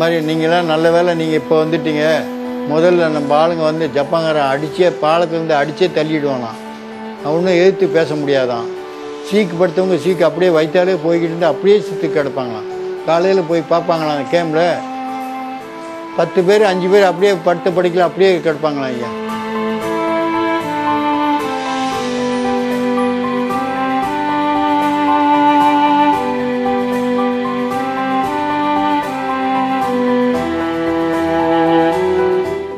மாதிரி நீங்களாம் நல்ல வேளை நீங்கள் இப்போ வந்துட்டீங்க. முதல்ல நம்ம ஆளுங்க வந்து ஜப்பாங்காரன் அடித்தே பாலத்துலேருந்து அடித்தே தள்ளிடுவானாம். அவனும் எதிர்த்து பேச முடியாதான் சீக்கு படுத்தவங்க சீக்கு அப்படியே வைத்தாலே போய்கிட்டு இருந்து அப்படியே சித்து கிடப்பாங்களாம். காலையில் போய் பார்ப்பாங்களாம் அந்த கேமில். பத்து பேர் அஞ்சு பேர் அப்படியே படுத்த படிக்கல அப்படியே கிடப்பாங்களாம் ஐயா.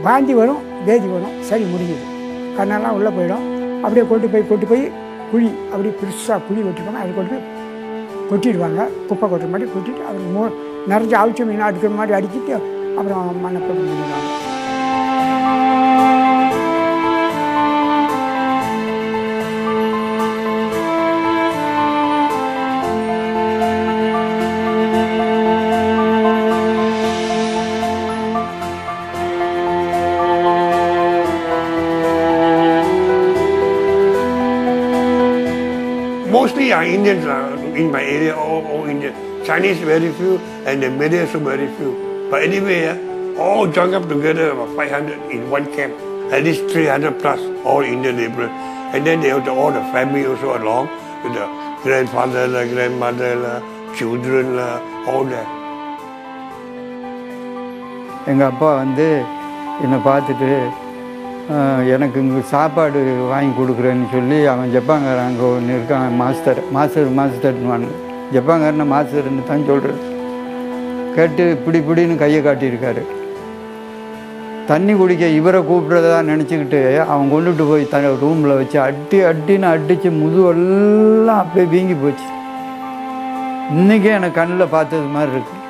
வாந்தி வரும் பேதி வரும். சரி முடியுது கண்ணெல்லாம் உள்ளே போயிடும். அப்படியே கொண்டு போய் கொண்டு போய் குழி அப்படியே பெருசாக குழி வெட்டிப்பாங்க அது கொண்டு போய் கொட்டிடுவாங்க. குப்பை கொட்டுற மாதிரி கொட்டிட்டு அப்புறம் மோ நிறைஞ்சு அவிச்ச மீன் அடுக்கிற மாதிரி அடிக்கிட்டு அப்புறம் மண்ணை போட்டு முடிவாங்க Mostly are Indians uh, in my area, all, all Indian. Chinese very few, and the Malays also very few. But anyway, uh, all joined up together about 500 in one camp. At least 300 plus, all Indian laborers. And then they have all the family also along with the grandfather, la, grandmother, la, children, la, all that. எங்கள் அப்பா வந்து என்னை பார்த்துட்டு "ஆஹ், எனக்கு இங்கே சாப்பாடு வாங்கி கொடுக்குறேன்னு சொல்லி அவன் ஜப்பாங்காரன் அங்கே ஒன்று இருக்கான் மாஸ்டர் மாஸ்டர் மாஸ்டர்னு ஜப்பாங்காரனை மாஸ்டர்னு தான் சொல்கிறேன் கேட்டு இப்படி இப்படின்னு கையை காட்டியிருக்காரு. தண்ணி குடிக்க இவரை கூப்பிட்றதா நினச்சிக்கிட்டு அவன் கொண்டுட்டு போய் த ரூமில் வச்சு அடி அடின்னு அடித்து முதுவெல்லாம் அப்படியே வீங்கி போச்சு. இன்றைக்கே எனக்கு கண்ணில் பார்த்தது மாதிரி இருக்குது